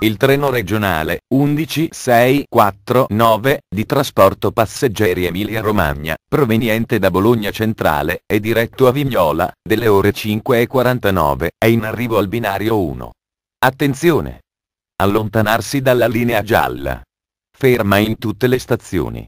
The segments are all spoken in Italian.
Il treno regionale 11649 di trasporto passeggeri Emilia-Romagna, proveniente da Bologna Centrale e diretto a Vignola, delle ore 5.49, è in arrivo al binario 1. Attenzione! Allontanarsi dalla linea gialla. Ferma in tutte le stazioni.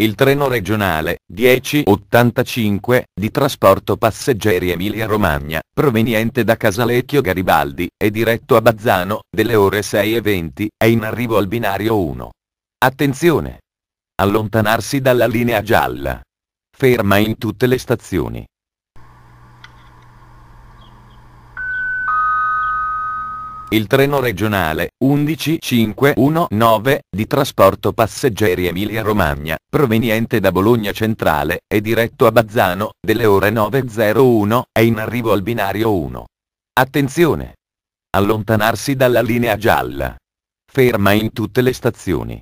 Il treno regionale 1085 di trasporto passeggeri Emilia-Romagna, proveniente da Casalecchio Garibaldi e diretto a Bazzano, delle ore 6.20, è in arrivo al binario 1. Attenzione! Allontanarsi dalla linea gialla. Ferma in tutte le stazioni. Il treno regionale 11519 di trasporto passeggeri Emilia-Romagna, proveniente da Bologna Centrale e diretto a Bazzano, delle ore 9.01, è in arrivo al binario 1. Attenzione! Allontanarsi dalla linea gialla. Ferma in tutte le stazioni.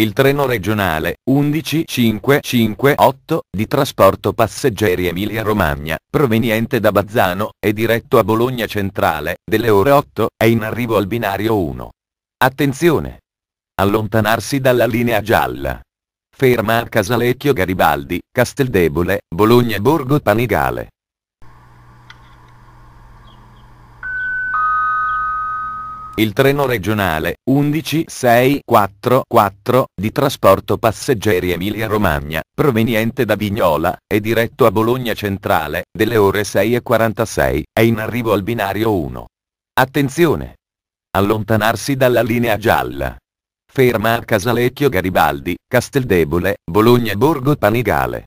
Il treno regionale 11558 di trasporto passeggeri Emilia-Romagna, proveniente da Bazzano e diretto a Bologna Centrale, delle ore 8, è in arrivo al binario 1. Attenzione! Allontanarsi dalla linea gialla. Ferma a Casalecchio Garibaldi, Casteldebole, Bologna Borgo Panigale. Il treno regionale 11644 di trasporto passeggeri Emilia-Romagna, proveniente da Vignola e diretto a Bologna Centrale, delle ore 6.46, è in arrivo al binario 1. Attenzione! Allontanarsi dalla linea gialla. Ferma a Casalecchio Garibaldi, Casteldebole, Bologna Borgo Panigale.